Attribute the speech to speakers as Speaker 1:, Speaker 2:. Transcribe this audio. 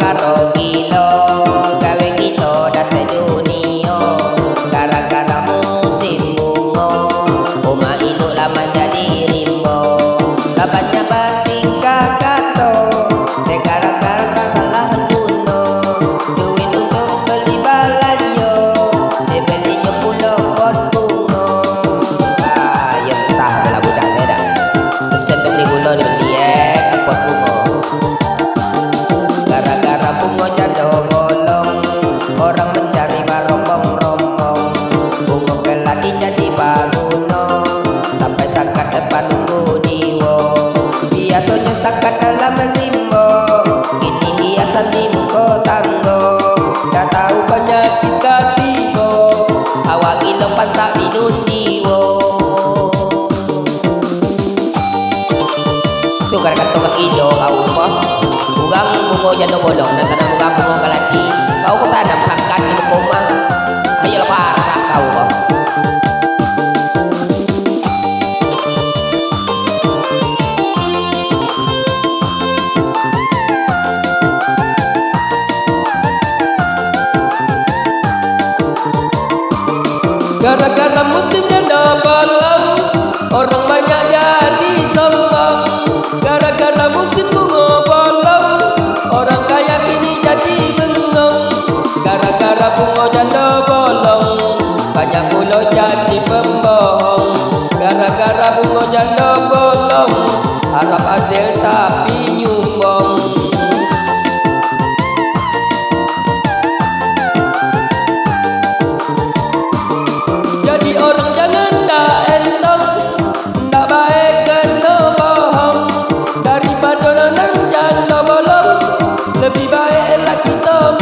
Speaker 1: pagkarogilog bukan kantong kaki ijo kau apa? Bukan buko jano bolong dan tanam bukan buko kalati kau ko tanam sangkan di buko mah ayo lepar kau ko Gara-gara musimnya dah lalu Orang banyak tapi nyumbang. Jadi orang jangan tak entong tak baik kena bohong daripada orang jangan bolong lebih baik baiklah kita